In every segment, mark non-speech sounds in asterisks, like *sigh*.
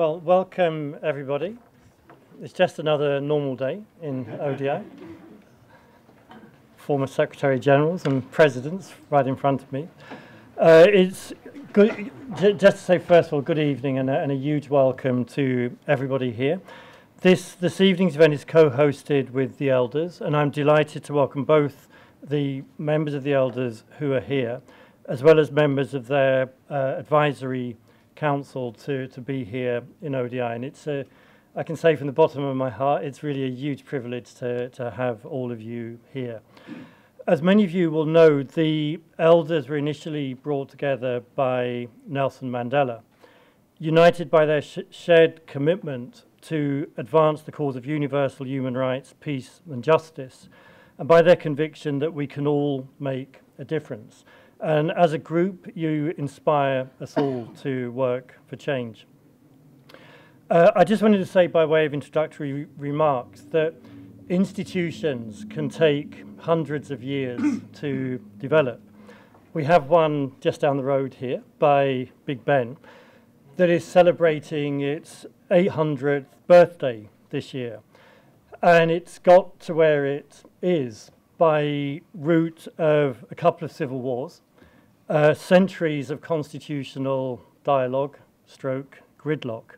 Well, welcome everybody. It's just another normal day in ODI. Former Secretary Generals and Presidents right in front of me. Uh, it's good, just to say first of all, good evening and a, and a huge welcome to everybody here. This, this evening's event is co-hosted with the elders and I'm delighted to welcome both the members of the elders who are here as well as members of their uh, advisory council to, to be here in ODI. And it's a, I can say from the bottom of my heart, it's really a huge privilege to, to have all of you here. As many of you will know, the elders were initially brought together by Nelson Mandela, united by their sh shared commitment to advance the cause of universal human rights, peace and justice, and by their conviction that we can all make a difference. And as a group, you inspire us all to work for change. Uh, I just wanted to say, by way of introductory remarks, that institutions can take hundreds of years *clears throat* to develop. We have one just down the road here by Big Ben that is celebrating its 800th birthday this year. And it's got to where it is by route of a couple of civil wars, uh, centuries of constitutional dialogue, stroke, gridlock,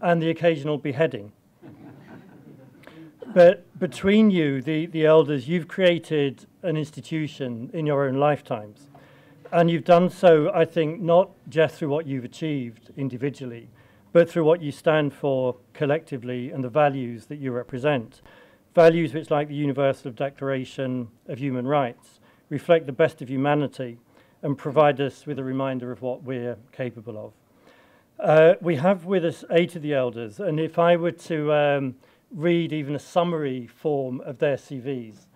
and the occasional beheading. *laughs* but between you, the, the elders, you've created an institution in your own lifetimes. And you've done so, I think, not just through what you've achieved individually, but through what you stand for collectively and the values that you represent. Values which, like the Universal Declaration of Human Rights, reflect the best of humanity and provide us with a reminder of what we're capable of. Uh, we have with us eight of the elders, and if I were to um, read even a summary form of their CVs,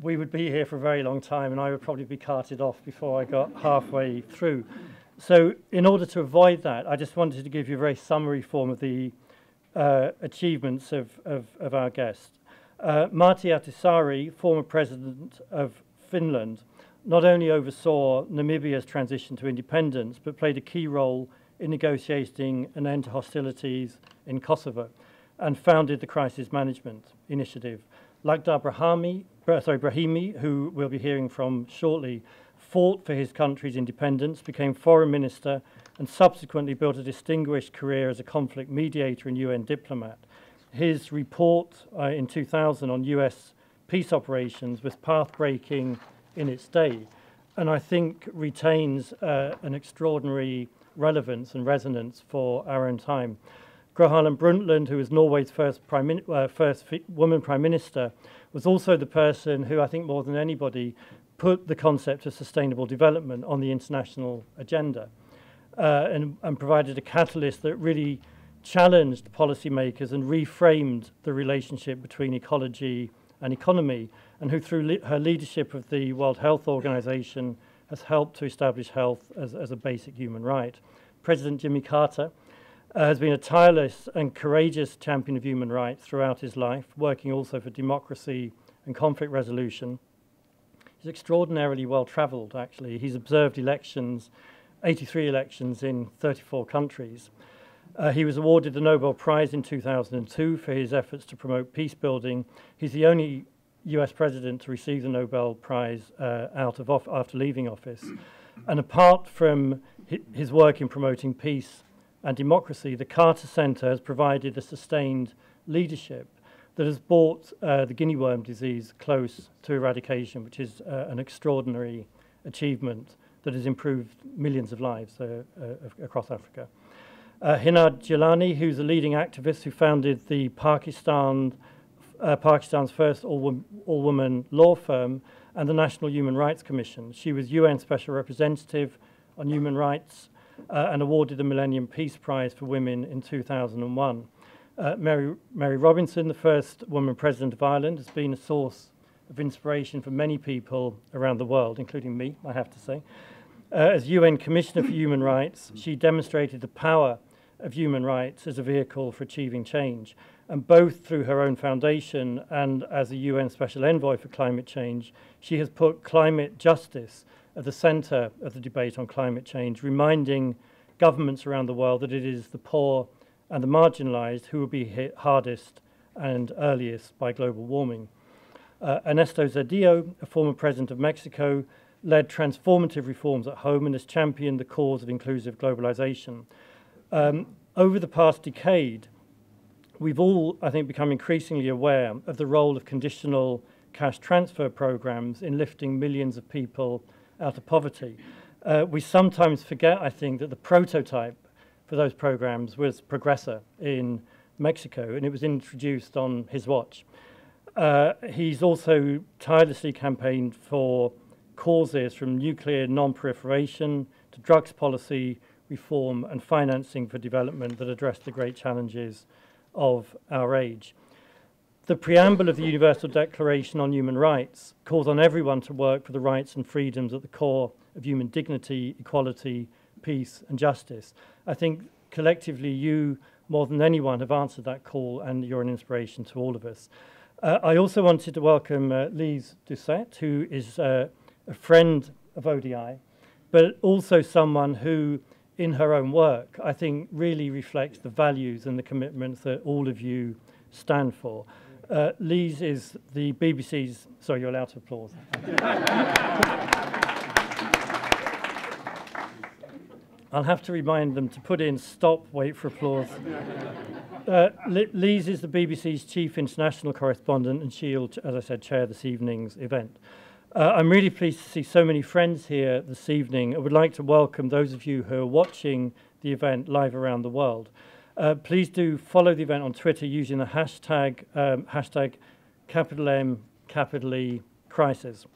we would be here for a very long time, and I would probably be carted off before I got halfway through. So, in order to avoid that, I just wanted to give you a very summary form of the uh, achievements of, of, of, our guest. Uh, Martti Ahtisaari, former president of Finland, not only oversaw Namibia's transition to independence, but played a key role in negotiating an end to hostilities in Kosovo and founded the Crisis Management Initiative. Lakhdar Brahimi, sorry, Brahimi, who we'll be hearing from shortly, fought for his country's independence, became foreign minister, and subsequently built a distinguished career as a conflict mediator and UN diplomat. His report uh, in 2000 on US peace operations was path-breaking in its day, and I think retains uh, an extraordinary relevance and resonance for our own time. Gro Harlem Brundtland, who was Norway's first, prime, uh, first woman prime minister, was also the person who I think more than anybody put the concept of sustainable development on the international agenda uh, and, and provided a catalyst that really challenged policymakers and reframed the relationship between ecology and economy and who through le her leadership of the World Health Organization has helped to establish health as, as a basic human right. President Jimmy Carter uh, has been a tireless and courageous champion of human rights throughout his life, working also for democracy and conflict resolution. He's extraordinarily well traveled, actually. He's observed elections, 83 elections in 34 countries. Uh, he was awarded the Nobel Prize in 2002 for his efforts to promote peace building. He's the only US president to receive the Nobel Prize uh, out of off after leaving office. And apart from his work in promoting peace and democracy, the Carter Center has provided a sustained leadership that has brought uh, the guinea worm disease close to eradication, which is uh, an extraordinary achievement that has improved millions of lives uh, uh across Africa. Uh, Hina Jilani, who's a leading activist who founded the Pakistan uh, Pakistan's first all-woman law firm and the National Human Rights Commission. She was UN Special Representative on Human Rights uh, and awarded the Millennium Peace Prize for Women in 2001. Uh, Mary, Mary Robinson, the first woman president of Ireland, has been a source of inspiration for many people around the world, including me, I have to say. Uh, as UN Commissioner for Human Rights, she demonstrated the power of human rights as a vehicle for achieving change and both through her own foundation and as a UN Special Envoy for Climate Change, she has put climate justice at the centre of the debate on climate change, reminding governments around the world that it is the poor and the marginalized who will be hit hardest and earliest by global warming. Uh, Ernesto Zedillo, a former president of Mexico, led transformative reforms at home and has championed the cause of inclusive globalization. Um, over the past decade, we've all, I think, become increasingly aware of the role of conditional cash transfer programs in lifting millions of people out of poverty. Uh, we sometimes forget, I think, that the prototype for those programs was Progresa in Mexico, and it was introduced on his watch. Uh, he's also tirelessly campaigned for causes from nuclear non-proliferation to drugs policy reform and financing for development that address the great challenges of our age. The preamble of the Universal Declaration on Human Rights calls on everyone to work for the rights and freedoms at the core of human dignity, equality, peace, and justice. I think collectively you, more than anyone, have answered that call, and you're an inspiration to all of us. Uh, I also wanted to welcome uh, Lyse Doucet, who is uh, a friend of ODI, but also someone who, in her own work, I think really reflects the values and the commitments that all of you stand for. Uh, is the BBC's. Sorry, you're allowed to applause. *laughs* I'll have to remind them to put in stop, wait for applause. Uh, is the BBC's chief international correspondent, and she'll, as I said, chair this evening's event. Uh, I'm really pleased to see so many friends here this evening. I would like to welcome those of you who are watching the event live around the world. Uh, please do follow the event on Twitter using the hashtag, um, hashtag capital M, capital E, crisis.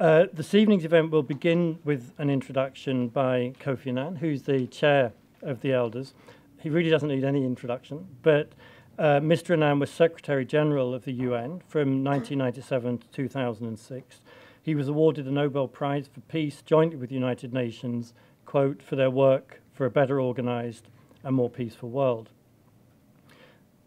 Uh, this evening's event will begin with an introduction by Kofi Annan, who's the chair of the Elders. He really doesn't need any introduction, but uh, Mr. Annan was Secretary General of the UN from 1997 to 2006. He was awarded the Nobel Prize for Peace jointly with the United Nations, quote, for their work for a better organized and more peaceful world.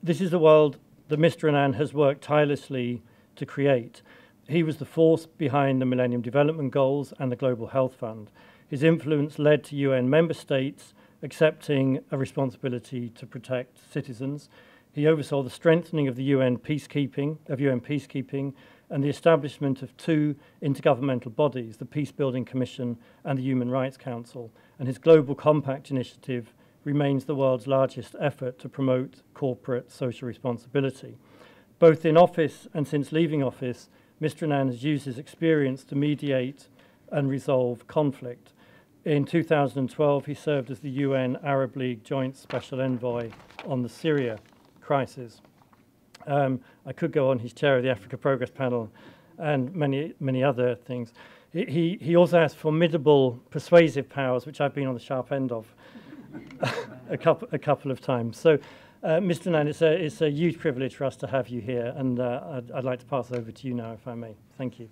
This is the world that Mr. Annan has worked tirelessly to create. He was the force behind the Millennium Development Goals and the Global Health Fund. His influence led to UN member states accepting a responsibility to protect citizens. He oversaw the strengthening of the UN peacekeeping, of UN peacekeeping, and the establishment of two intergovernmental bodies, the Peacebuilding Commission and the Human Rights Council. And his Global Compact initiative remains the world's largest effort to promote corporate social responsibility. Both in office and since leaving office, Mr. Annan has used his experience to mediate and resolve conflict. In 2012, he served as the UN Arab League Joint Special Envoy on the Syria crisis. Um, I could go on, he's chair of the Africa Progress Panel and many, many other things. He, he also has formidable persuasive powers, which I've been on the sharp end of *laughs* a, couple, a couple of times. So, uh, Mr. Annan, it's a, it's a huge privilege for us to have you here, and uh, I'd, I'd like to pass over to you now, if I may. Thank you.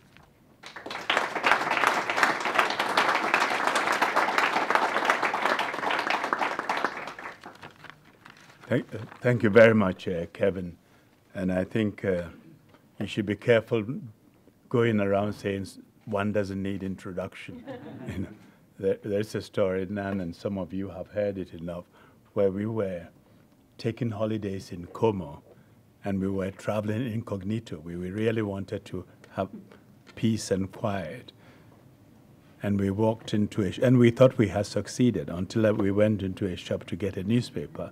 Thank, thank you very much, uh, Kevin. And I think uh, you should be careful going around saying one doesn't need introduction. *laughs* you know there, there's a story, Nan, and some of you have heard it enough, where we were taking holidays in Como and we were traveling incognito. We, we really wanted to have peace and quiet. And we walked into a, and we thought we had succeeded until we went into a shop to get a newspaper.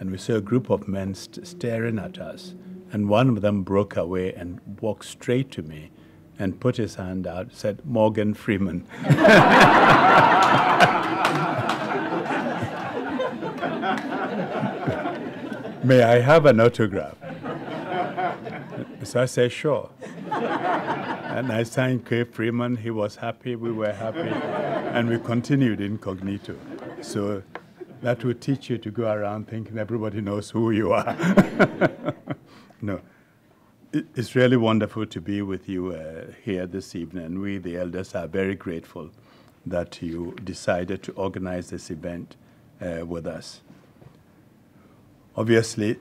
And we saw a group of men st staring at us. And one of them broke away and walked straight to me and put his hand out, said, Morgan Freeman. *laughs* May I have an autograph? So I said, sure. And I signed K. Freeman. He was happy. We were happy. And we continued incognito. So that would teach you to go around thinking everybody knows who you are. *laughs* no. It's really wonderful to be with you uh, here this evening. We, the elders, are very grateful that you decided to organize this event uh, with us. Obviously,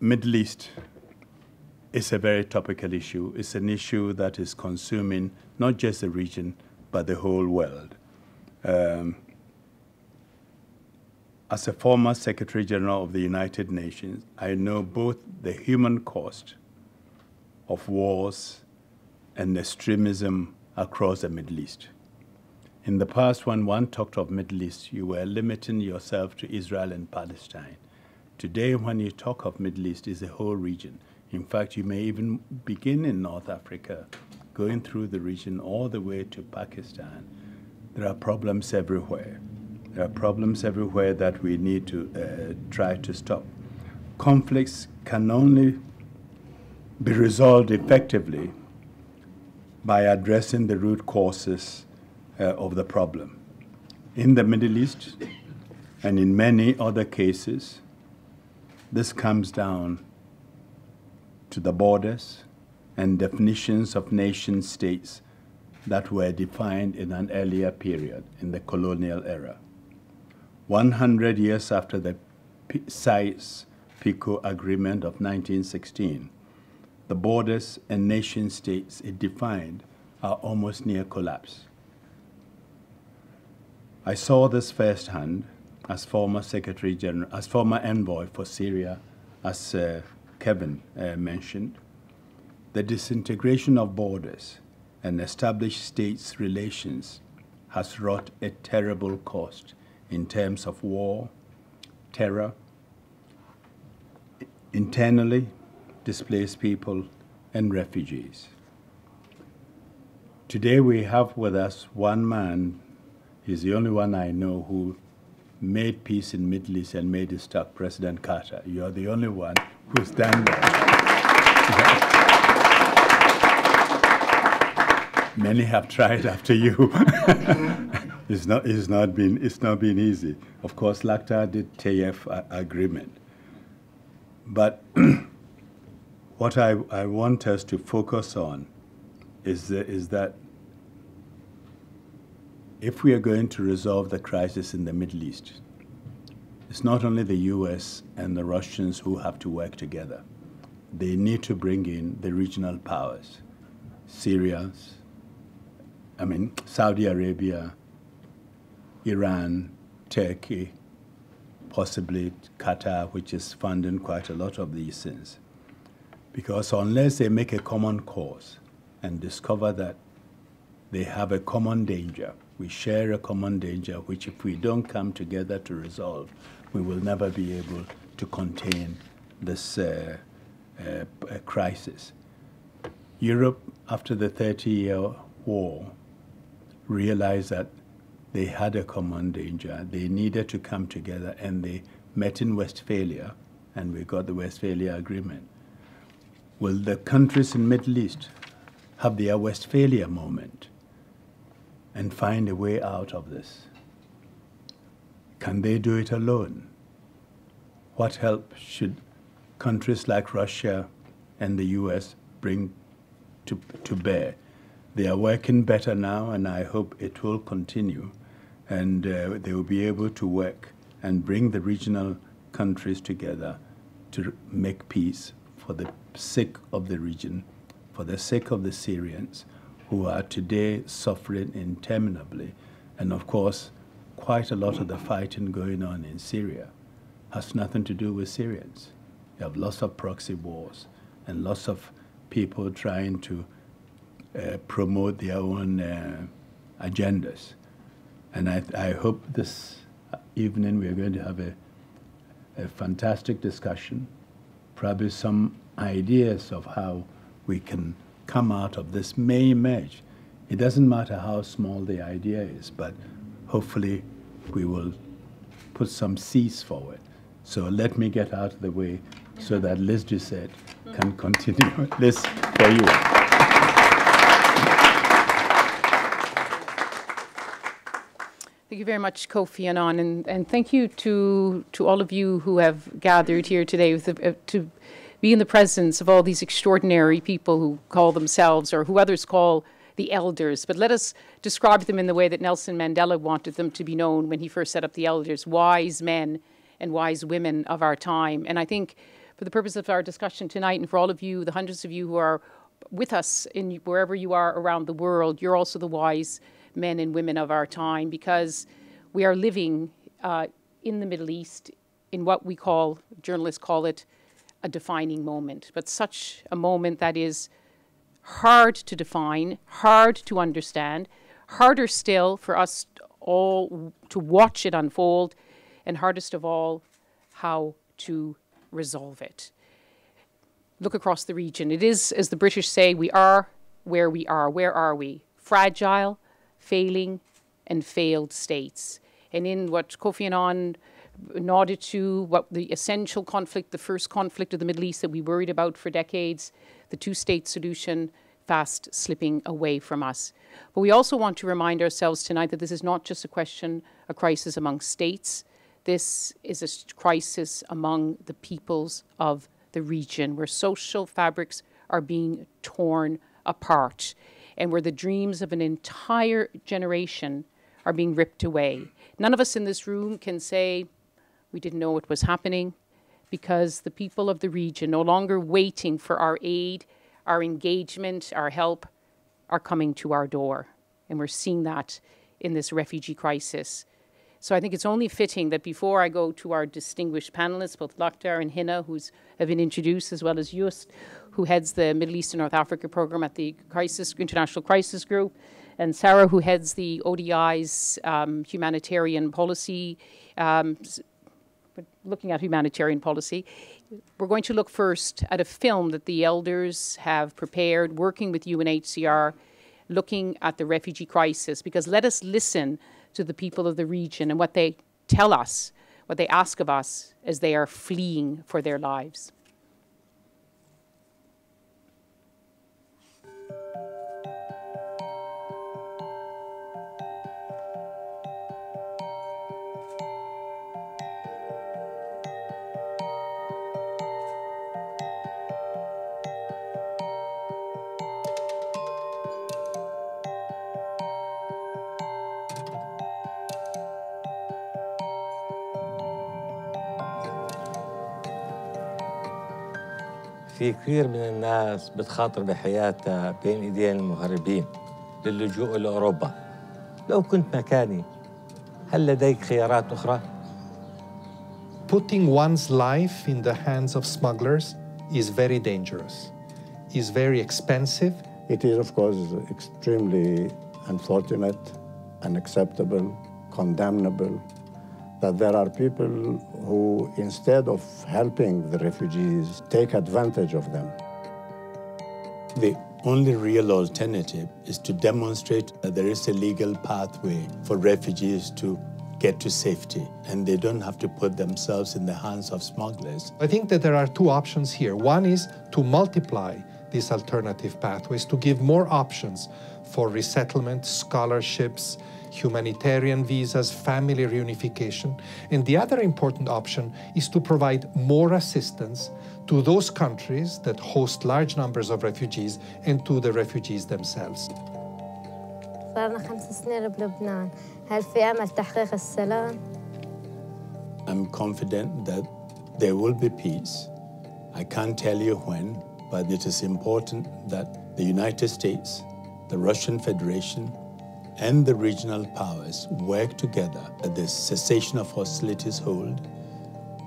Middle East is a very topical issue. It's an issue that is consuming not just the region, but the whole world. Um, as a former Secretary General of the United Nations, I know both the human cost of wars and extremism across the Middle East. In the past, when one talked of Middle East, you were limiting yourself to Israel and Palestine. Today, when you talk of Middle East, is the whole region. In fact, you may even begin in North Africa, going through the region all the way to Pakistan. There are problems everywhere. There are problems everywhere that we need to uh, try to stop. Conflicts can only be resolved effectively by addressing the root causes uh, of the problem. In the Middle East and in many other cases, this comes down to the borders and definitions of nation states that were defined in an earlier period, in the colonial era. 100 years after the Sykes-Picot Agreement of 1916, the borders and nation states it defined are almost near collapse. I saw this firsthand as former Secretary General, as former envoy for Syria, as uh, Kevin uh, mentioned. The disintegration of borders and established states' relations has wrought a terrible cost in terms of war, terror, internally displaced people, and refugees. Today we have with us one man, he's the only one I know who made peace in Middle East and made it stuck, President Carter. You're the only one who's done that. *laughs* Many have tried after you. *laughs* it's not, it's not been, it's not been easy. Of course, Lakhdar did Taif agreement. But *clears throat* what I, I want us to focus on is, the, is that if we are going to resolve the crisis in the Middle East, it's not only the US and the Russians who have to work together. They need to bring in the regional powers, Syria, I mean, Saudi Arabia, Iran, Turkey, possibly Qatar, which is funding quite a lot of these things. Because unless they make a common cause and discover that they have a common danger, we share a common danger, which if we don't come together to resolve, we will never be able to contain this uh, uh, crisis. Europe, after the 30 year war, realized that they had a common danger. They needed to come together, and they met in Westphalia, and we got the Westphalia Agreement. Will the countries in Middle East have their Westphalia moment and find a way out of this? Can they do it alone? What help should countries like Russia and the US bring to, to bear? They are working better now, and I hope it will continue. And uh, they will be able to work and bring the regional countries together to make peace for the sake of the region, for the sake of the Syrians, who are today suffering interminably. And of course, quite a lot of the fighting going on in Syria has nothing to do with Syrians. You have lots of proxy wars and lots of people trying to uh, promote their own uh, agendas. And I, I, hope this evening we are going to have a, a fantastic discussion, probably some ideas of how we can come out of this may emerge. It doesn't matter how small the idea is, but hopefully we will put some seeds forward. So let me get out of the way so that Lyse Doucet can continue. *laughs* Lyse, for you. Thank you very much, Kofi Annan, and, and thank you to, to all of you who have gathered here today the, uh, to be in the presence of all these extraordinary people who call themselves, or who others call the elders, but let us describe them in the way that Nelson Mandela wanted them to be known when he first set up the elders wise men and wise women of our time. And I think for the purpose of our discussion tonight, and for all of you, the hundreds of you who are with us in wherever you are around the world, you're also the wise men and women of our time because we are living uh, in the Middle East in what we call, journalists call it, a defining moment, but such a moment that is hard to define, hard to understand, harder still for us all to watch it unfold, and hardest of all, how to resolve it. Look across the region. It is, as the British say, we are where we are. Where are we? Fragile, failing, and failed states. And in what Kofi Annan nodded to, what the essential conflict, the first conflict of the Middle East that we worried about for decades, the two state solution, fast slipping away from us. But we also want to remind ourselves tonight that this is not just a question, a crisis among states. This is a crisis among the peoples of the region where social fabrics are being torn apart and where the dreams of an entire generation are being ripped away. None of us in this room can say we didn't know what was happening because the people of the region, no longer waiting for our aid, our engagement, our help, are coming to our door. And we're seeing that in this refugee crisis. So I think it's only fitting that before I go to our distinguished panelists, both Lakhdar and Hina, who have been introduced, as well as Joost, who heads the Middle East and North Africa program at the Crisis International Crisis Group, and Sarah, who heads the ODI's um, humanitarian policy, um, looking at humanitarian policy. We're going to look first at a film that the elders have prepared, working with UNHCR, looking at the refugee crisis, because let us listen to the people of the region and what they tell us, what they ask of us as they are fleeing for their lives. في كثير من الناس بتخاطر بحياتها بين ايدين المهربين للجوء لاوروبا لو كنت مكاني هل لديك خيارات أخرى Putting one's life in the hands of smugglers is very dangerous, is very expensive. It is, of course, extremely unfortunate, unacceptable, condemnable that there are people who, instead of helping the refugees, take advantage of them. The only real alternative is to demonstrate that there is a legal pathway for refugees to get to safety and they don't have to put themselves in the hands of smugglers. I think that there are two options here. One is to multiply these alternative pathways, to give more options for resettlement, scholarships, humanitarian visas, family reunification. And the other important option is to provide more assistance to those countries that host large numbers of refugees and to the refugees themselves. صارنا خمس سنين بلبنان هل في أمل تحقيق السلام؟ I'm confident that there will be peace. I can't tell you when, but it is important that the United States, the Russian Federation, and the regional powers work together that the cessation of hostilities hold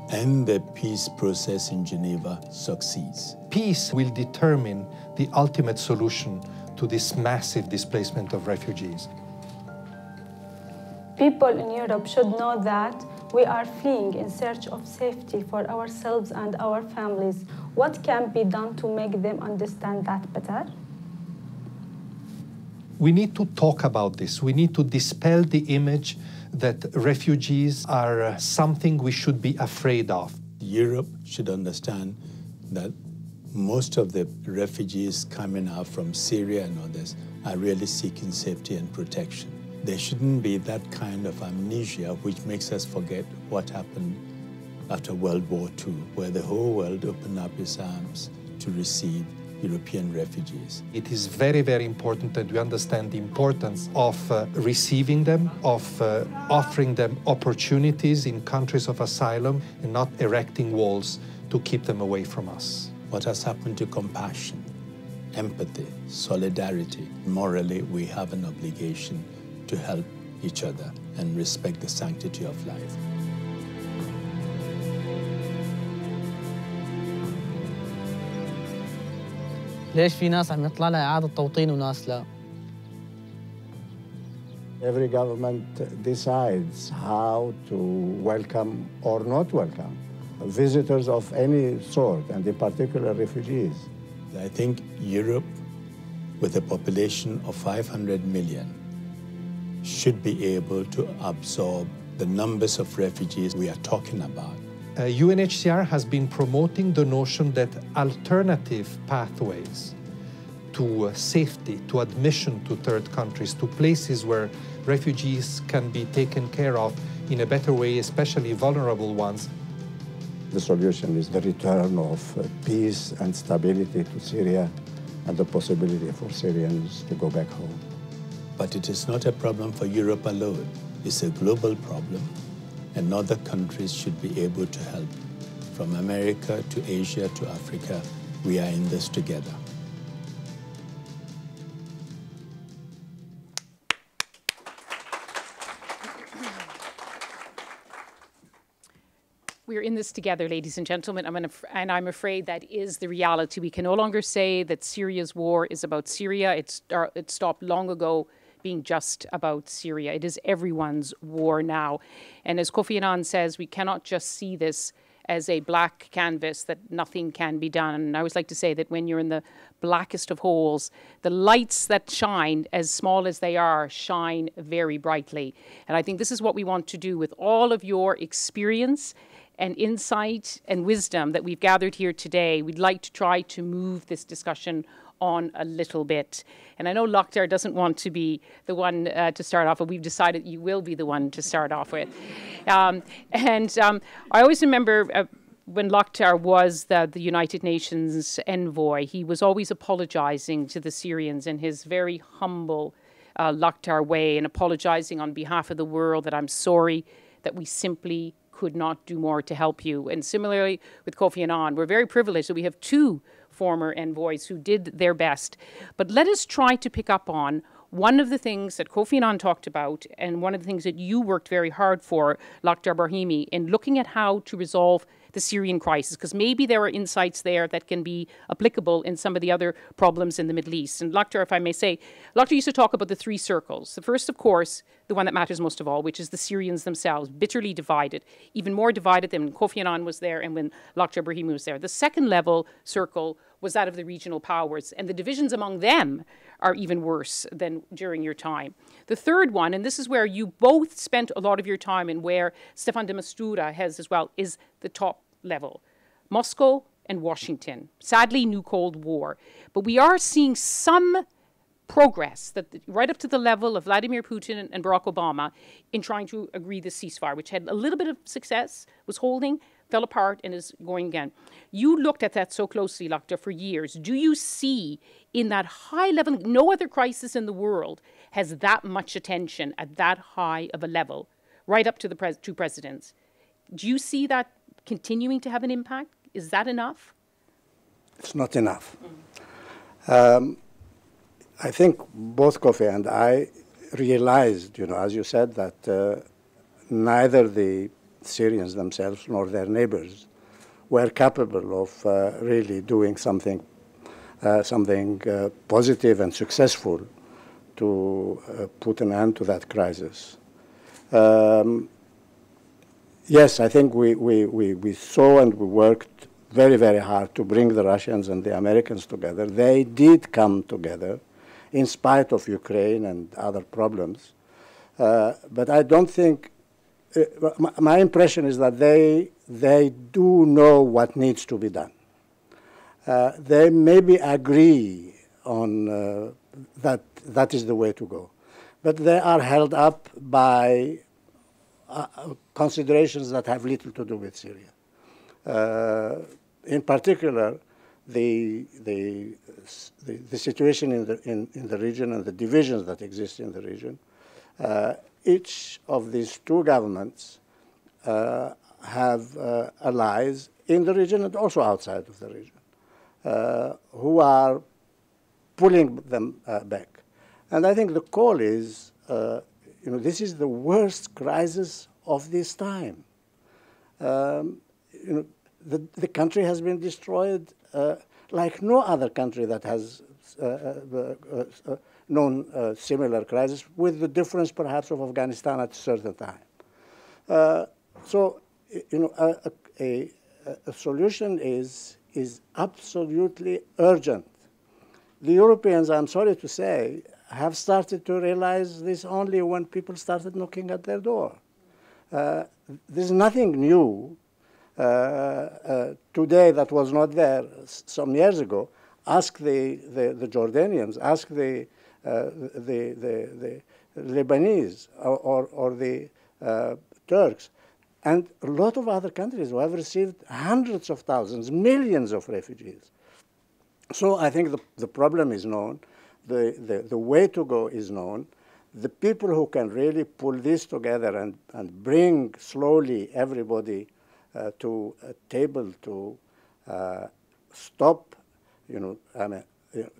and the peace process in Geneva succeeds. Peace will determine the ultimate solution to this massive displacement of refugees. People in Europe should know that we are fleeing in search of safety for ourselves and our families. What can be done to make them understand that better? We need to talk about this. We need to dispel the image that refugees are uh, something we should be afraid of. Europe should understand that most of the refugees coming out from Syria and others are really seeking safety and protection. There shouldn't be that kind of amnesia which makes us forget what happened after World War II, where the whole world opened up its arms to receive European refugees. It is very, very important that we understand the importance of uh, receiving them, of uh, offering them opportunities in countries of asylum, and not erecting walls to keep them away from us. What has happened to compassion, empathy, solidarity? Morally, we have an obligation to help each other and respect the sanctity of life. ليش في ناس عم يطلع لها إعادة توطين وناس لا؟ Every government decides how to welcome or not welcome visitors of any sort, and in particular refugees. I think Europe, with a population of 500 million, should be able to absorb the numbers of refugees we are talking about. Uh, UNHCR has been promoting the notion that alternative pathways to uh, safety, to admission to third countries, to places where refugees can be taken care of in a better way, especially vulnerable ones. The solution is the return of uh, peace and stability to Syria and the possibility for Syrians to go back home. But it is not a problem for Europe alone. It's a global problem, and other countries should be able to help. From America to Asia to Africa, we are in this together. We're in this together, ladies and gentlemen. I'm and I'm afraid that is the reality. We can no longer say that Syria's war is about Syria. It's, uh, it stopped long ago being just about Syria. It is everyone's war now. And as Kofi Annan says, we cannot just see this as a black canvas that nothing can be done. And I always like to say that when you're in the blackest of holes, the lights that shine, as small as they are, shine very brightly. And I think this is what we want to do with all of your experience and insight and wisdom that we've gathered here today. We'd like to try to move this discussion on a little bit. And I know Lakhdar doesn't want to be the one uh, to start off, but we've decided you will be the one to start off with. Um, and um, I always remember. Uh, when Lakhdar was the, the, United Nations envoy, he was always apologizing to the Syrians in his very humble uh, Lakhdar way and apologizing on behalf of the world that I'm sorry that we simply could not do more to help you. And similarly with Kofi Annan, we're very privileged that we have two former envoys who did their best. But let us try to pick up on one of the things that Kofi Annan talked about, and one of the things that you worked very hard for, Lakhdar Brahimi, in looking at how to resolve the Syrian crisis, because maybe there are insights there that can be applicable in some of the other problems in the Middle East. And Lakhdar, if I may say, Lakhdar used to talk about the three circles. The first, of course, the one that matters most of all, which is the Syrians themselves, bitterly divided, even more divided than when Kofi Annan was there and when Lakhdar Brahimi was there. The second level circle was that of the regional powers, and the divisions among them are even worse than during your time. The third one, and this is where you both spent a lot of your time and where Staffan de Mistura has as well, is the top level. Moscow and Washington. Sadly, new Cold War. But we are seeing some progress that right up to the level of Vladimir Putin and Barack Obama in trying to agree the ceasefire, which had a little bit of success, was holding, fell apart, and is going again. You looked at that so closely, Lakhdar, for years. Do you see in that high level, no other crisis in the world has that much attention at that high of a level, right up to the pres- two presidents? Do you see that continuing to have an impact? Is that enough? It's not enough. Um, I think both Kofi and I realized, you know, as you said, that uh, neither the Syrians themselves nor their neighbors were capable of uh, really doing something, uh, something uh, positive and successful to uh, put an end to that crisis. Um, yes, I think we, we, we, we saw and we worked very, very hard to bring the Russians and the Americans together. They did come together in spite of Ukraine and other problems. Uh, but I don't think, my, impression is that they, they do know what needs to be done. Uh, they maybe agree on uh, that that is the way to go. But they are held up by uh, considerations that have little to do with Syria. Uh, in particular, the, the, the, the, situation in the, in, in the region and the divisions that exist in the region, uh, each of these two governments uh, have uh, allies in the region and also outside of the region uh, who are pulling them uh, back. And I think the call is, uh, you know, this is the worst crisis of this time. Um, you know, the, the country has been destroyed uh, like no other country that has uh, uh, uh, known similar crisis, with the difference perhaps of Afghanistan at a certain time. so, you know, a, a, a solution is, is absolutely urgent. The Europeans, I'm sorry to say, have started to realize this only when people started knocking at their door. Uh, there's nothing new uh, uh, today that was not there some years ago. Ask the, the, the Jordanians, ask the, uh, the, the, the, Lebanese or, or, or the uh, Turks, and a lot of other countries who have received hundreds of thousands, millions of refugees. So I think the, the problem is known, the, the, the way to go is known. The people who can really pull this together and, and bring slowly everybody uh, to a table to uh, stop, you know, I mean,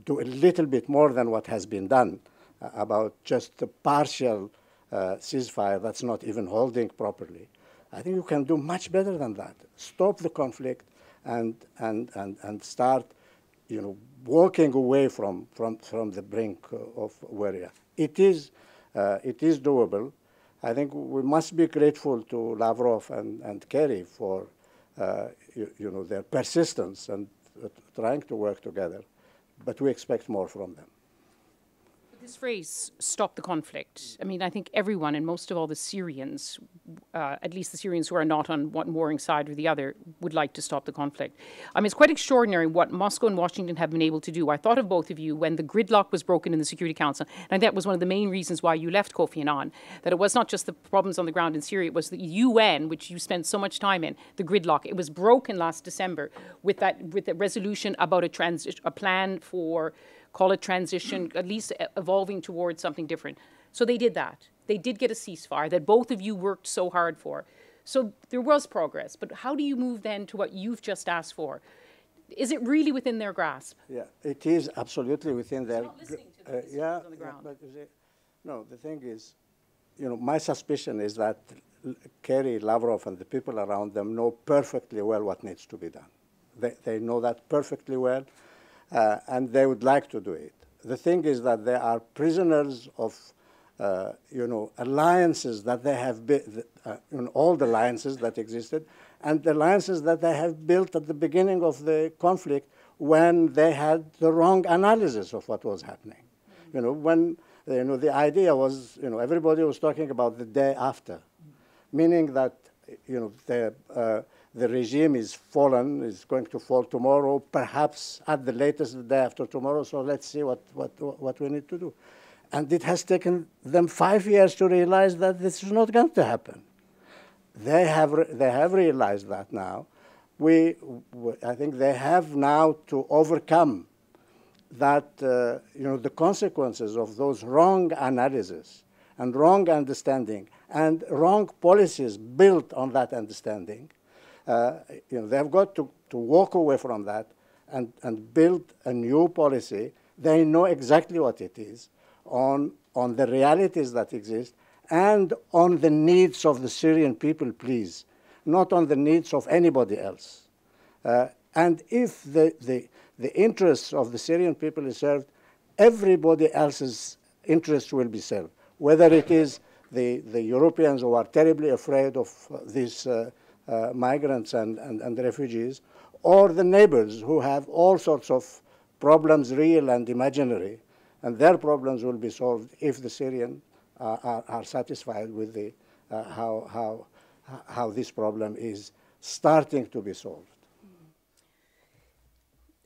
do a little bit more than what has been done uh, about just a partial uh, ceasefire that's not even holding properly. I think you can do much better than that. Stop the conflict and, and, and, and start you know, walking away from, from, from the brink of warrior. It is, uh, it is doable. I think we must be grateful to Lavrov and, and Kerry for, uh, you, you, know, their persistence and uh, trying to work together, but we expect more from them this phrase, stop the conflict, I mean, I think everyone and most of all the Syrians, uh, at least the Syrians who are not on one warring side or the other, would like to stop the conflict. I mean, it's quite extraordinary what Moscow and Washington have been able to do. I thought of both of you when the gridlock was broken in the Security Council, and that was one of the main reasons why you left Kofi Annan, that it was not just the problems on the ground in Syria, it was the UN, which you spent so much time in, the gridlock. It was broken last December with that, with the resolution about a, trans- a plan for call it transition, at least evolving towards something different. So they did that. They did get a ceasefire that both of you worked so hard for. So there was progress. But how do you move then to what you've just asked for? Is it really within their grasp? Yeah, it is absolutely within their. grasp. uh, yeah, but no, the thing is, you know, my suspicion is that Kerry, Lavrov, and the people around them know perfectly well what needs to be done. They, they know that perfectly well uh, and they would like to do it. The thing is that they are prisoners of, uh, you know, alliances that they have built, uh, you know, all the alliances that existed, and the alliances that they have built at the beginning of the conflict when they had the wrong analysis of what was happening. You know, when you know the idea was, you know, everybody was talking about the day after, meaning that you know the uh, the regime is fallen, is going to fall tomorrow, perhaps at the latest the day after tomorrow, so let's see what, what, what we need to do. And it has taken them five years to realize that this is not going to happen. They have, they have realized that now. We, I think they have now to overcome that, uh, you know, the consequences of those wrong analysis and wrong understanding and wrong policies built on that understanding you know, they've got to, to walk away from that and, and build a new policy. They know exactly what it is on, on the realities that exist and on the needs of the Syrian people, please, not on the needs of anybody else. Uh, and if the, the, the interests of the Syrian people is served, everybody else's interests will be served, whether it is the, the Europeans who are terribly afraid of uh, this uh, uh, migrants and, and, and refugees, or the neighbors who have all sorts of problems, real and imaginary, and their problems will be solved if the Syrians uh, are, are, satisfied with the, uh, how, how, how this problem is starting to be solved.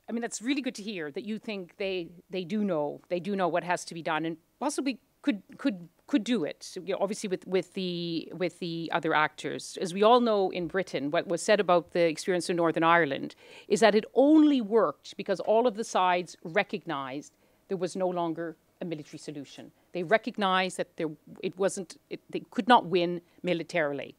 I mean, that's really good to hear that you think they, they do know, they do know what has to be done and possibly could, could could do it. You know, obviously, with with the with the other actors, as we all know in Britain, what was said about the experience in Northern Ireland is that it only worked because all of the sides recognised there was no longer a military solution. They recognised that there it wasn't it, they could not win militarily.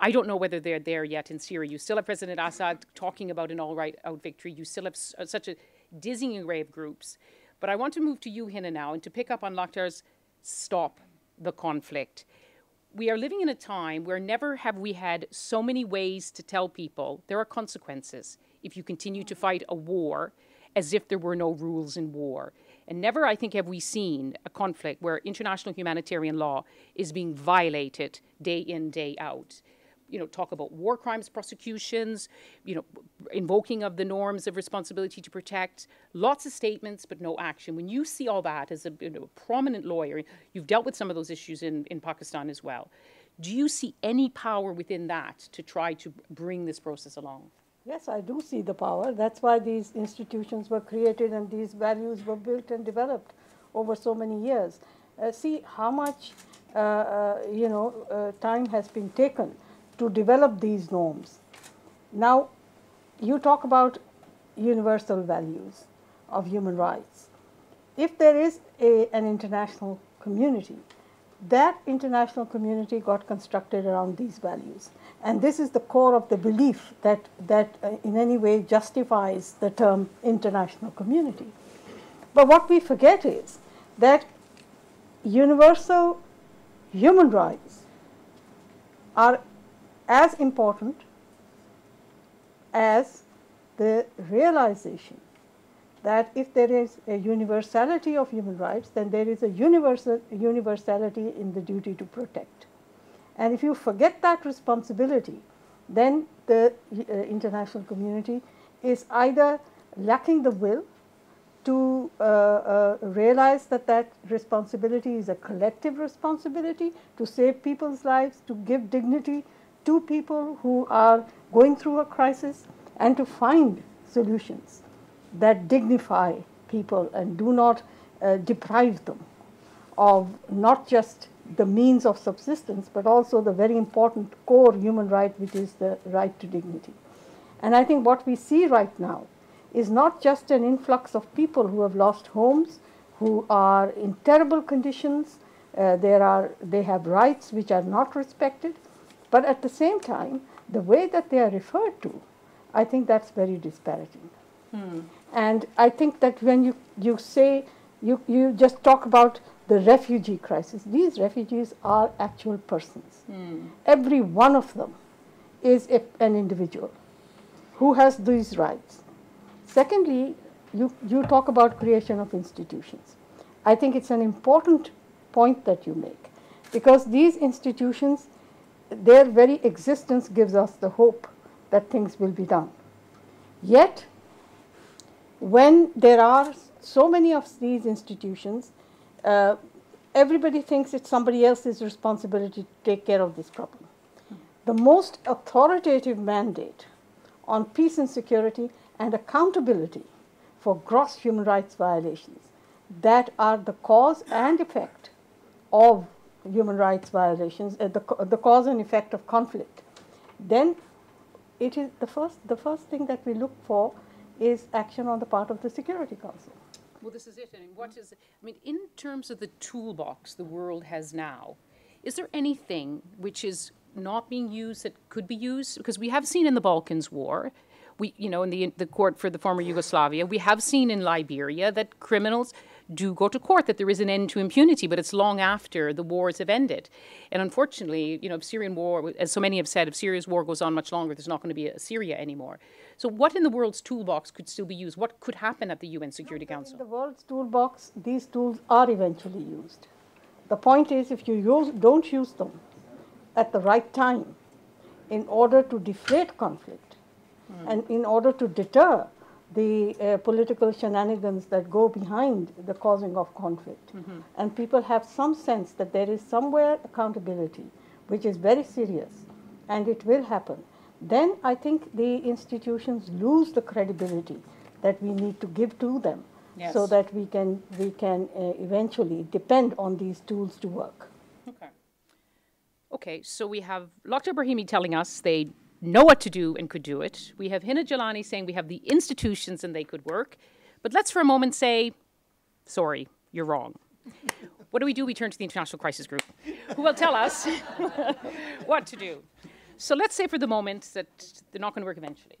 I don't know whether they're there yet in Syria. You still have President Assad talking about an all right out victory. You still have such a dizzying array of groups. But I want to move to you, Hina, now, and to pick up on Lakhdar's stop the conflict. we are living in a time where never have we had so many ways to tell people there are consequences if you continue to fight a war as if there were no rules in war. And never, I think, have we seen a conflict where international humanitarian law is being violated day in, day out. You know, talk about war crimes prosecutions, you know, invoking of the norms of responsibility to protect, lots of statements, but no action. When you see all that as a, you know, prominent lawyer, you've dealt with some of those issues in, in Pakistan as well. Do you see any power within that to try to bring this process along? Yes, I do see the power. That's why these institutions were created and these values were built and developed over so many years. Uh, see how much uh, uh, you know uh, time has been taken to develop these norms. Now, you talk about universal values of human rights. If there is a, an international community, that international community got constructed around these values. And this is the core of the belief that, that uh, in any way justifies the term international community. But what we forget is that universal human rights are as important as the realization that if there is a universality of human rights, then there is a universal, universality in the duty to protect. And if you forget that responsibility, then the uh, international community is either lacking the will to uh, uh, realize that that responsibility is a collective responsibility to save people's lives, to give dignity to people who are going through a crisis, and to find solutions that dignify people and do not uh, deprive them of not just the means of subsistence, but also the very important core human right, which is the right to dignity. And I think what we see right now is not just an influx of people who have lost homes, who are in terrible conditions, uh, there are, they have rights which are not respected, but at the same time, the way that they are referred to, I think that's very disparaging. Hmm. And I think that when you, you say, you, you just talk about the refugee crisis. These refugees are actual persons. Mm. Every one of them is a, an individual who has these rights. Secondly, you, you talk about creation of institutions. I think it's an important point that you make because these institutions, their very existence gives us the hope that things will be done. Yet, when there are so many of these institutions, uh, everybody thinks it's somebody else's responsibility to take care of this problem. The most authoritative mandate on peace and security and accountability for gross human rights violations that are the cause and effect of human rights violations, uh, the, the cause and effect of conflict, then it is the first, the first thing that we look for is action on the part of the Security Council. Well, this is it. I mean, what is, I mean, in terms of the toolbox the world has now, is there anything which is not being used that could be used? Because we have seen in the Balkans War, we, you know, in the, the court for the former Yugoslavia, we have seen in Liberia that criminals do go to court, that there is an end to impunity, but it's long after the wars have ended. And unfortunately, you know, if Syrian war, as so many have said, if Syria's war goes on much longer, there's not going to be a Syria anymore. So, what in the world's toolbox could still be used? What could happen at the UN Security Council? In the world's toolbox, these tools are eventually used. The point is, if you use, don't use them at the right time in order to deflate conflict mm. and in order to deter the uh, political shenanigans that go behind the causing of conflict. Mm-hmm. And people have some sense that there is somewhere accountability, which is very serious, and it will happen. Then I think the institutions lose the credibility that we need to give to them, yes. so that we can we can uh, eventually depend on these tools to work. Okay. Okay. So we have Lakhdar Brahimi telling us they know what to do and could do it. We have Hina Jilani saying we have the institutions and they could work. But let's for a moment say, sorry, you're wrong. *laughs* what do we do? We turn to the International Crisis Group, who will tell us *laughs* what to do. So let's say for the moment that they're not going to work eventually.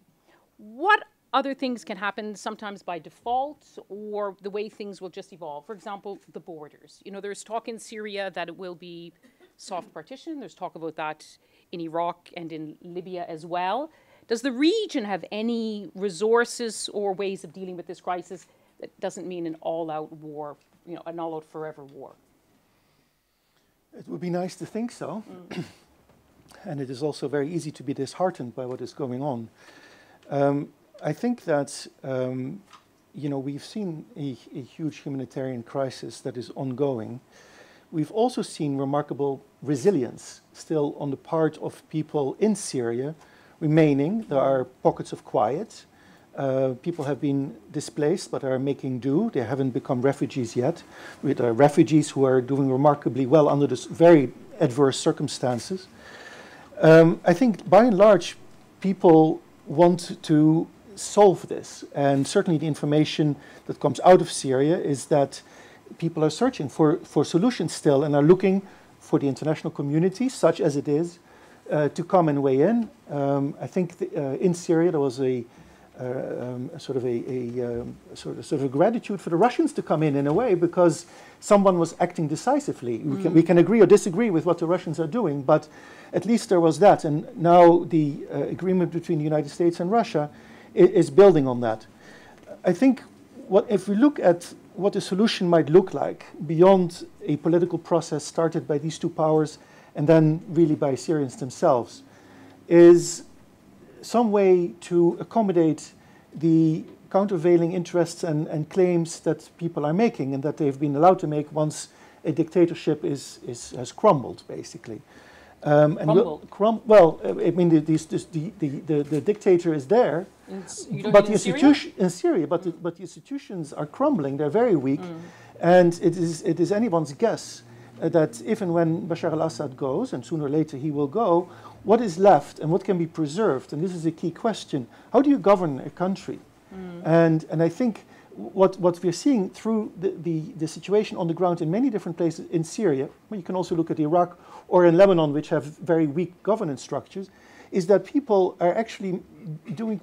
What other things can happen sometimes by default or the way things will just evolve? For example, the borders. You know, there's talk in Syria that it will be soft partition. There's talk about that in Iraq and in Libya as well. Does the region have any resources or ways of dealing with this crisis that doesn't mean an all-out war, you know, an all-out forever war? It would be nice to think so. Mm. and it is also very easy to be disheartened by what is going on. Um, I think that um, you know we've seen a, a, huge humanitarian crisis that is ongoing. We've also seen remarkable resilience still on the part of people in Syria remaining. There are pockets of quiet. Uh, people have been displaced but are making do. They haven't become refugees yet. With uh, refugees who are doing remarkably well under this very adverse circumstances. Um, I think by and large, people want to solve this. And certainly the information that comes out of Syria is that people are searching for, for solutions still and are looking for the international community, such as it is, uh, to come and weigh in. Um, I think the, uh, in Syria there was a, uh, um, a sort of a, a um, sort, of, sort of gratitude for the Russians to come in in a way because someone was acting decisively. Mm. We, can, we can agree or disagree with what the Russians are doing, but at least there was that. And now the uh, agreement between the United States and Russia is, is building on that. I think what, if we look at what a solution might look like beyond a political process started by these two powers and then really by Syrians themselves, is some way to accommodate the countervailing interests and, and claims that people are making and that they've been allowed to make once a dictatorship is, is, has crumbled, basically. Um, and crumbled. Crum well, I mean, the, the, the, the, dictator is there, but the institution in Syria, but, mm. the, but the institutions are crumbling. They're very weak, mm. and it is it is anyone's guess uh, that if and when Bashar al-Assad goes, and sooner or later he will go, what is left and what can be preserved? And this is a key question. How do you govern a country? Mm. And, and I think what, what we're seeing through the, the, the, situation on the ground in many different places in Syria, but you can also look at Iraq or in Lebanon, which have very weak governance structures, is that people are actually doing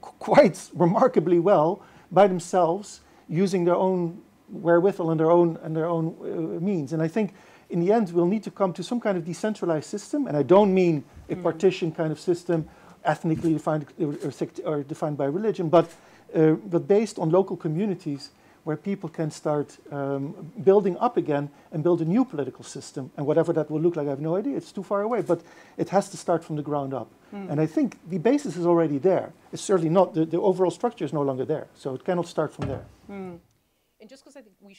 quite remarkably well by themselves using their own wherewithal and their own, and their own uh, means. And I think in the end, we'll need to come to some kind of decentralized system. And I don't mean a mm. partition kind of system, ethnically defined or, or defined by religion, but, uh, but based on local communities where people can start um, building up again and build a new political system. And whatever that will look like, I have no idea. It's too far away. But it has to start from the ground up. Mm. And I think the basis is already there. It's certainly not, the, the overall structure is no longer there. So it cannot start from there. Mm. And just because I think we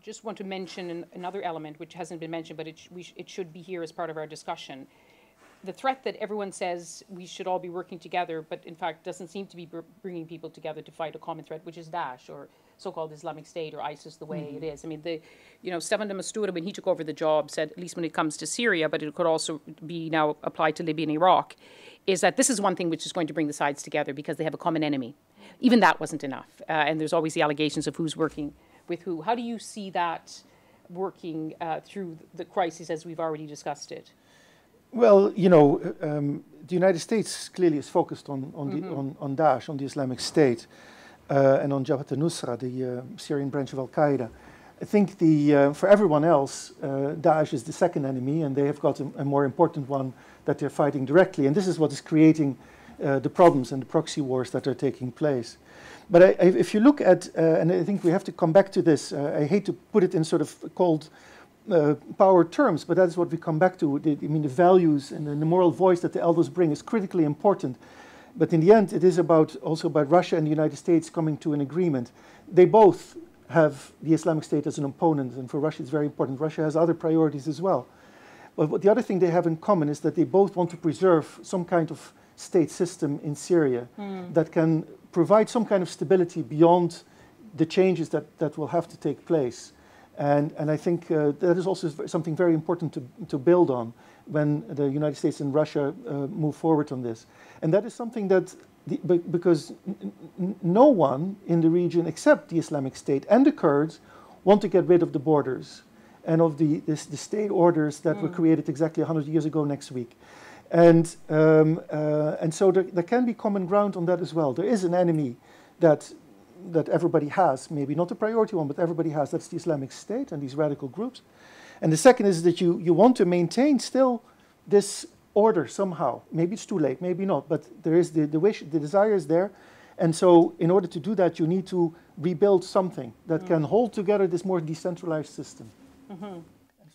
just want to mention an, another element which hasn't been mentioned, but it, sh sh it should be here as part of our discussion. The threat that everyone says we should all be working together, but in fact doesn't seem to be br bringing people together to fight a common threat, which is Daesh or so-called Islamic State or ISIS, the way mm -hmm. it is. I mean, the, you know, Staffan de Mistura, when he took over the job, said at least when it comes to Syria, but it could also be now applied to Libya and Iraq, is that this is one thing which is going to bring the sides together because they have a common enemy. Even that wasn't enough, uh, and there's always the allegations of who's working with who. How do you see that working uh, through the crisis as we've already discussed it? Well, you know, um, the United States clearly is focused on on, mm -hmm. the, on, on Daesh, on the Islamic State, uh, and on Jabhat al-Nusra, the uh, Syrian branch of Al-Qaeda. I think the, uh, for everyone else, uh, Daesh is the second enemy, and they have got a, a, more important one that they're fighting directly. And this is what is creating uh, the problems and the proxy wars that are taking place. But I, I, if you look at, uh, and I think we have to come back to this, uh, I hate to put it in sort of cold uh, power terms, but that's what we come back to. The, I mean, the values and the, the moral voice that the elders bring is critically important. But in the end, it is about also about Russia and the United States coming to an agreement. They both have the Islamic State as an opponent, and for Russia it's very important. Russia has other priorities as well. But the other thing they have in common is that they both want to preserve some kind of state system in Syria mm. that can provide some kind of stability beyond the changes that, that will have to take place. And, and I think uh, that is also something very important to, to build on when the United States and Russia uh, move forward on this. And that is something that, the, because no one in the region except the Islamic State and the Kurds want to get rid of the borders and of the, this, the state orders that mm. were created exactly 100 years ago next week. And, um, uh, and so there, there, can be common ground on that as well. There is an enemy that, that everybody has, maybe not a priority one, but everybody has. That's the Islamic State and these radical groups. And the second is that you, you want to maintain still this order somehow. Maybe it's too late, maybe not, but there is the, the wish, the desire is there. And so in order to do that, you need to rebuild something that Mm. can hold together this more decentralized system. And so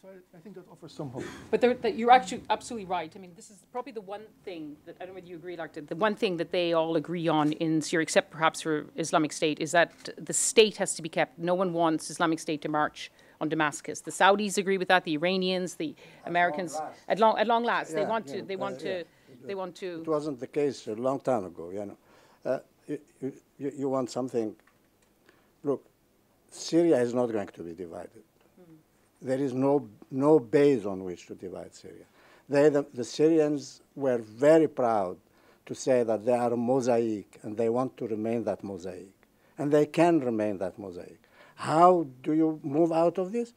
I, I think that offers some hope. But there- that you're actually absolutely right. I mean, this is probably the one thing that, I don't know whether you agree, Dr., the one thing that they all agree on in Syria, except perhaps for Islamic State, is that the state has to be kept. No one wants Islamic State to march on Damascus. The Saudis agree with that, the Iranians, the Americans. At long, at long last, they want yeah, to, they uh, want to, yeah. they want to. It wasn't the case a long time ago, you know. Uh, you, you, you- you want something. Look, Syria is not going to be divided. There is no, no base on which to divide Syria. They, the, the Syrians were very proud to say that they are a mosaic and they want to remain that mosaic. And they can remain that mosaic. How do you move out of this?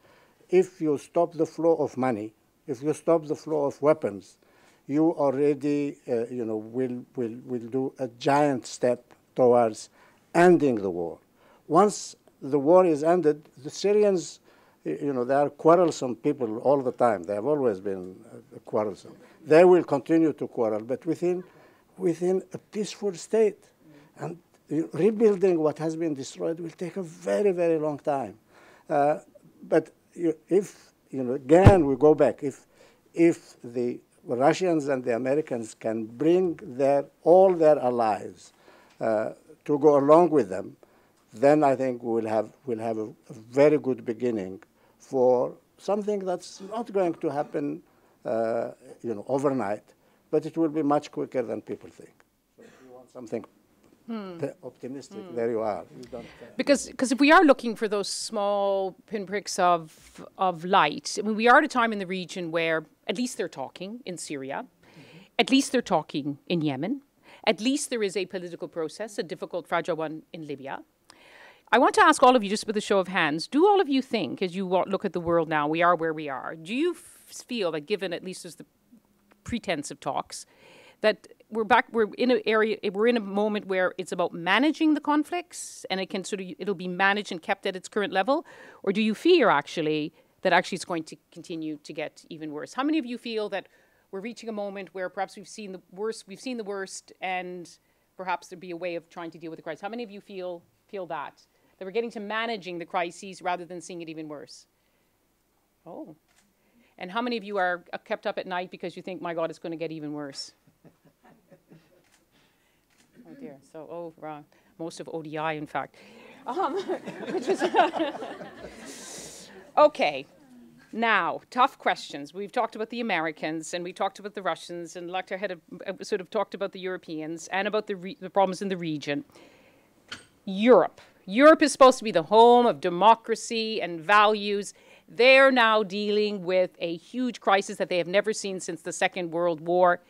If you stop the flow of money, if you stop the flow of weapons, you already, uh, you know, will, will, will do a giant step towards ending the war. Once the war is ended, the Syrians, you know, they are quarrelsome people all the time. They have always been uh, quarrelsome. They will continue to quarrel, but within, within a peaceful state. And rebuilding what has been destroyed will take a very, very long time. Uh, but you, if, you know, again, we go back, if, if the Russians and the Americans can bring their, all their allies uh, to go along with them, then I think we'll have, we'll have a, a very good beginning for something that's not going to happen uh, you know, overnight, but it will be much quicker than people think. So if you want something Hmm. optimistic, there you are. You don't, Because because if we are looking for those small pinpricks of of light, I mean, we are at a time in the region where at least they're talking in Syria, at least they're talking in Yemen, at least there is a political process, a difficult, fragile one in Libya. I want to ask all of you, just with a show of hands, do all of you think, as you look at the world now, we are where we are, do you feel that given at least as the pretense of talks, that we're back, we're in an area, we're in a moment where it's about managing the conflicts and it can sort of, it'll be managed and kept at its current level? Or do you fear actually that actually it's going to continue to get even worse? How many of you feel that we're reaching a moment where perhaps we've seen the worst, we've seen the worst and perhaps there'd be a way of trying to deal with the crisis? How many of you feel, feel that? That we're getting to managing the crises rather than seeing it even worse? Oh. And how many of you are kept up at night because you think, my God, it's going to get even worse? *laughs* Oh dear. So, oh, wrong. Most of ODI, in fact. Um, *laughs* is *laughs* okay. Now, tough questions. We've talked about the Americans and we talked about the Russians, and Lakhdar had a, sort of talked about the Europeans and about the, the problems in the region. Europe. Europe is supposed to be the home of democracy and values. They're now dealing with a huge crisis that they have never seen since the Second World War,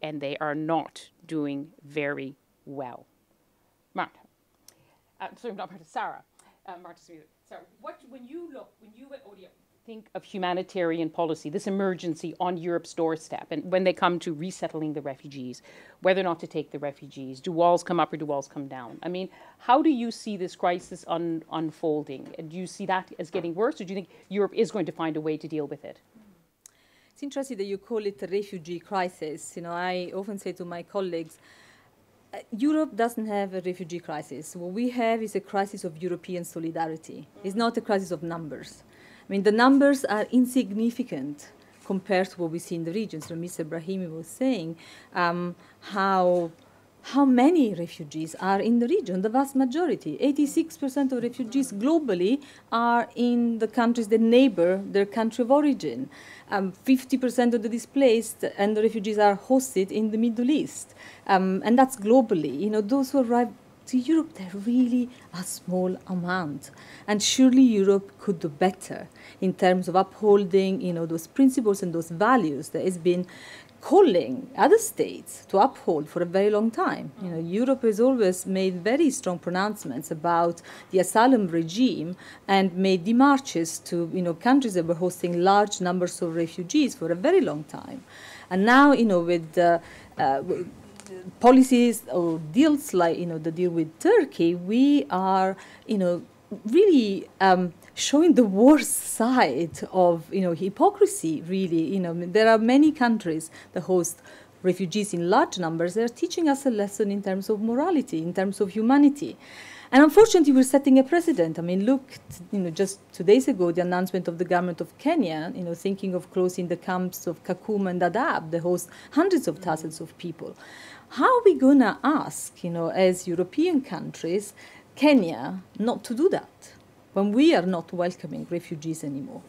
and they are not doing very well. Marta. Uh, sorry, not Marta, Sarah. Uh, Marta. Sarah, what, when you look, when you at ODI think of humanitarian policy, this emergency on Europe's doorstep, and when they come to resettling the refugees, whether or not to take the refugees, do walls come up or do walls come down? I mean, how do you see this crisis un- unfolding? Do you see that as getting worse, or do you think Europe is going to find a way to deal with it? It's interesting that you call it a refugee crisis. You know, I often say to my colleagues, uh, Europe doesn't have a refugee crisis. What we have is a crisis of European solidarity. It's not a crisis of numbers. I mean, the numbers are insignificant compared to what we see in the region. So Mr. Brahimi was saying um, how how many refugees are in the region? The vast majority, 86% of refugees globally, are in the countries that neighbor their country of origin. Um, 50% of the displaced and the refugees are hosted in the Middle East. Um, and that's globally. You know, those who arrive to Europe, they're really a small amount. And surely Europe could do better in terms of upholding, you know, those principles and those values that has been calling other states to uphold for a very long time. You know, Europe has always made very strong pronouncements about the asylum regime and made demarches to you know countries that were hosting large numbers of refugees for a very long time. And now, you know, with uh, uh, policies or deals like you know the deal with Turkey, we are you know really um, showing the worst side of you know hypocrisy really. You know there are many countries that host refugees in large numbers they're teaching us a lesson in terms of morality in terms of humanity. And unfortunately we're setting a precedent. I mean look you know just two days ago the announcement of the government of kenya you know thinking of closing the camps of kakuma and dadaab that host hundreds of thousands of people how are we going to ask you know as european countries kenya not to do that when we are not welcoming refugees anymore.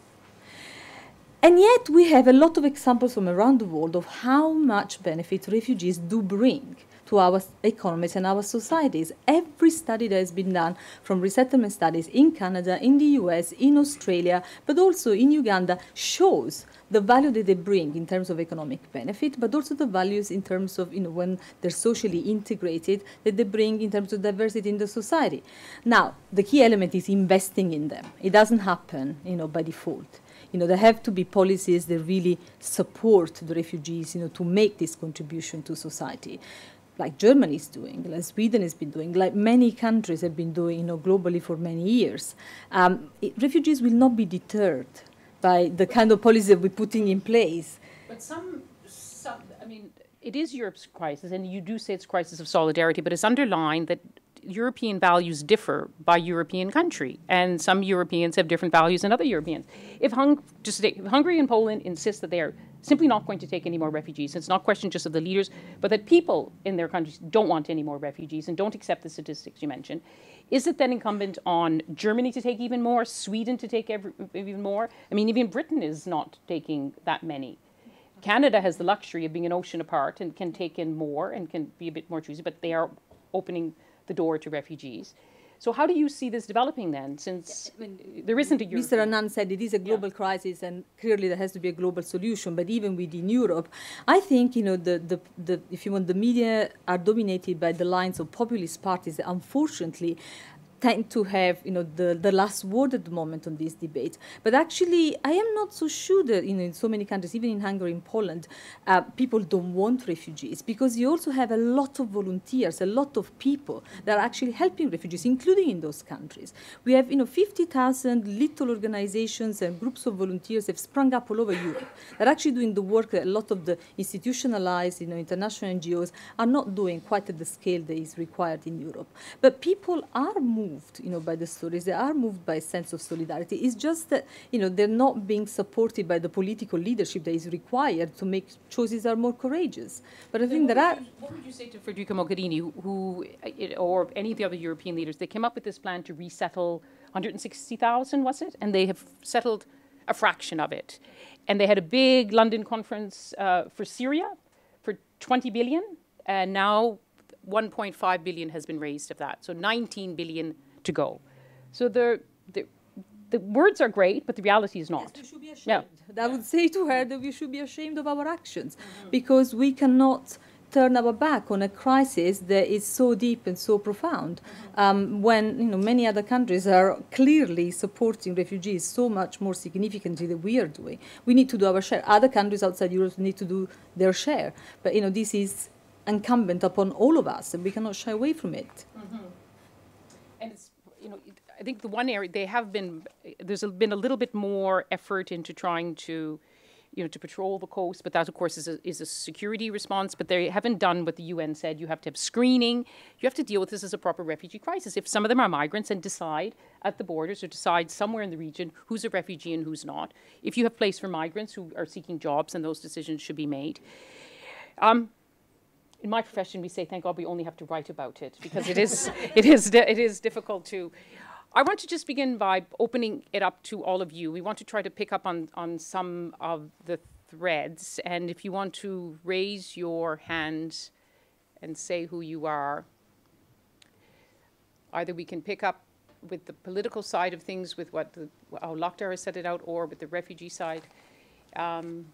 And yet, we have a lot of examples from around the world of how much benefit refugees do bring to our economies and our societies. Every study that has been done from resettlement studies in Canada, in the US, in Australia, but also in Uganda shows the value that they bring in terms of economic benefit, but also the values in terms of, you know, when they're socially integrated, that they bring in terms of diversity in the society. Now, the key element is investing in them. It doesn't happen, you know, by default. You know, there have to be policies that really support the refugees, you know, to make this contribution to society like Germany is doing, like Sweden has been doing, like many countries have been doing, you know, globally for many years. Um, it, refugees will not be deterred by the kind of policy we're putting in place. But some, some, I mean, it is Europe's crisis, and you do say it's a crisis of solidarity, but it's underlined that European values differ by European country, and some Europeans have different values than other Europeans. If, Hung- just if Hungary and Poland insist that they are simply not going to take any more refugees, it's not a question just of the leaders, but that people in their countries don't want any more refugees and don't accept the statistics you mentioned, is it then incumbent on Germany to take even more, Sweden to take every, even more? I mean, even Britain is not taking that many. Canada has the luxury of being an ocean apart and can take in more and can be a bit more choosy, but they are opening the door to refugees. So how do you see this developing then, since there isn't a Mr. Annan said it is a global yeah. crisis and clearly there has to be a global solution. But even within Europe, I think, you know, the, the, the, if you want, the media are dominated by the lines of populist parties that unfortunately tend to have you know the, the last word at the moment on this debate. But actually, I am not so sure that you know, in so many countries, even in Hungary and Poland, uh, people don't want refugees because you also have a lot of volunteers, a lot of people that are actually helping refugees, including in those countries. We have you know 50,000 little organizations and groups of volunteers have sprung up all over Europe. They're actually doing the work that a lot of the institutionalized, you know, international NGOs are not doing quite at the scale that is required in Europe. But people are moving moved, you know, by the stories. They are moved by a sense of solidarity. It's just that, you know, they're not being supported by the political leadership that is required to make choices that are more courageous. But I think there are. You, what would you say to Federica Mogherini, who, or any of the other European leaders? They came up with this plan to resettle 160,000, was it? And they have settled a fraction of it. And they had a big London conference uh, for Syria for 20 billion. And now 1.5 billion has been raised of that, so 19 billion to go. So the, the, the words are great, but the reality is not. Yes, we should be ashamed. Yeah. I would say to her that we should be ashamed of our actions mm-hmm. because we cannot turn our back on a crisis that is so deep and so profound um, when you know many other countries are clearly supporting refugees so much more significantly than we are doing we need to do our share other countries outside europe need to do their share but you know this is incumbent upon all of us, and we cannot shy away from it. Mm-hmm. And it's, you know, I think the one area they have been, there's been a little bit more effort into trying to, you know, to patrol the coast, but that, of course, is a, is a security response. But they haven't done what the UN said. You have to have screening. You have to deal with this as a proper refugee crisis. If some of them are migrants, and decide at the borders or decide somewhere in the region who's a refugee and who's not. If you have place for migrants who are seeking jobs, and those decisions should be made. Um, in my profession, we say, thank God we only have to write about it because it is, *laughs* it is, it is difficult to. I want to just begin by opening it up to all of you. We want to try to pick up on, on some of the threads. And if you want to raise your hand and say who you are, either we can pick up with the political side of things, with what the, how Lakhdar has set it out, or with the refugee side. Um.